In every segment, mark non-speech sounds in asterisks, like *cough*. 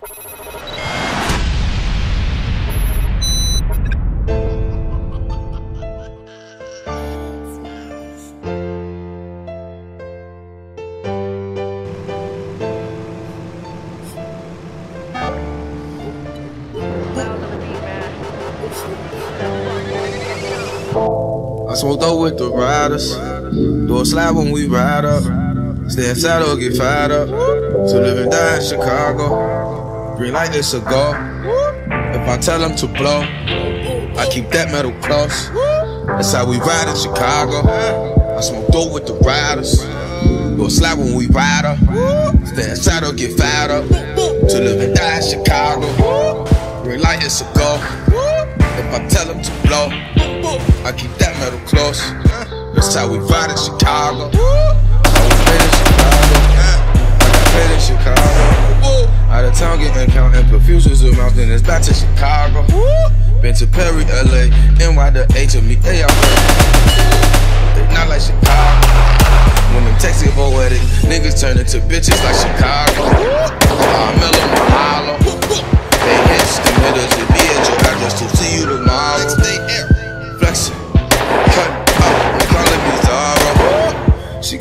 I smoked up with the riders. Do a slide when we ride up. Stay inside or get fired up. To live and die in Chicago. Green light it's a go. If I tell them to blow, I keep that metal close. That's how we ride in Chicago. I smoke dope with the riders. A slide when we ride up. Stay inside or get fired up. To live and die in Chicago. Green light it's a go. If I tell them to blow, I keep that metal close. That's how we ride in Chicago. Made in Chicago. Out of town getting counting perfusions of mouth, then it's back to Chicago. Been to Perry, LA, NY to H of me, all They not like Chicago. Them texting poetic, niggas turn into bitches like Chicago.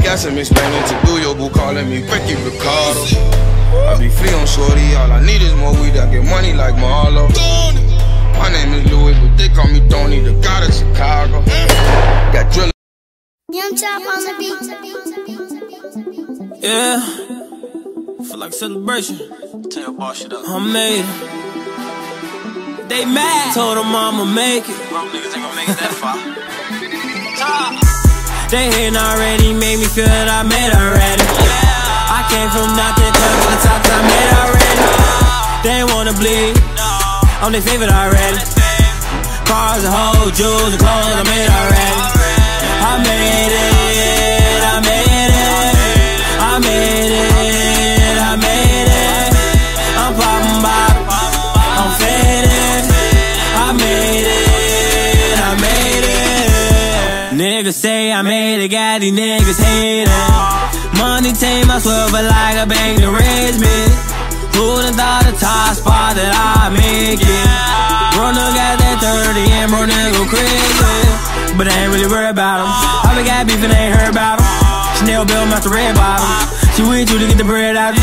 Got some explaining to do, your boo calling me Ricky Ricardo. I be free on shorty, all I need is more weed, I get money like Marlo. My name is Louis, but they call me Tony, the god of Chicago. Got drill. Young Chop on the beat. Yeah. Feel like celebration. Tell your boss shit up. I made it. They mad. Told them I'ma make it. Bro, niggas ain't gonna make it that far. *laughs* They hating already, made me feel that I made already. I came from nothing, to the top, I made already. They wanna bleed. I'm their favorite already. Cars and hoes, jewels and clothes, I made already. I made it, Niggas say I made it, got these niggas hating. Money tame, I swear, like a bank to raise me. Who'da thought the top spot that I make it? Bro, got that 30 and bro, nigga go crazy. But I ain't really worried about him. I been got beef and ain't heard about him. Chanel bill, the red bottom. She with you to get the bread out.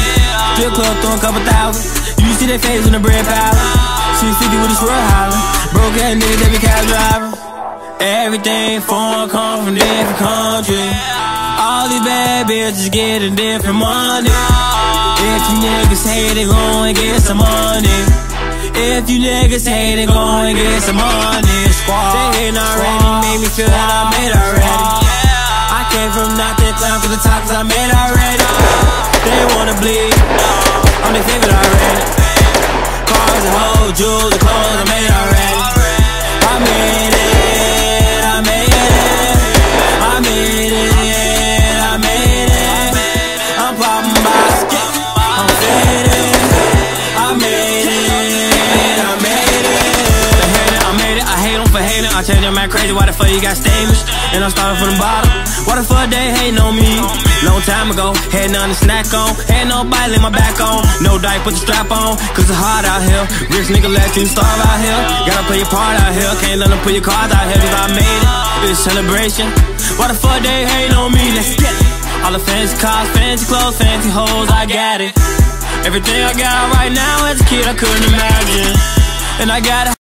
Strip club, throw a couple thousand. You see that face when the bread piling. She 50 with a swirl hollering. Broke ass niggas, they be cab driving. Everything foreign come from different countries. All these bad bitches getting different money. If you niggas hate it, go and get some money. If you niggas hate it, go and get some money. Squad. They hating already, made me feel that I made already. I came from nothing, climb to the top, cause I made already. They wanna bleed, I'm their favorite already. Cars and hoes, jewels and clothes, I made already. Tell them man crazy, why the fuck you got statements? And I'm starting from the bottom. Why the fuck they hating on me? Long time ago, had nothing to snack on. Had nobody lay my back on. No diet, put the strap on. Cause it's hard out here. Rich nigga let you starve out here. Gotta play your part out here. Can't let them put your cards out here. Cause I made it. It's a celebration. Why the fuck they hating on me? Let's get it. All the fancy cars, fancy clothes, fancy hoes, I got it. Everything I got right now as a kid, I couldn't imagine. And I got.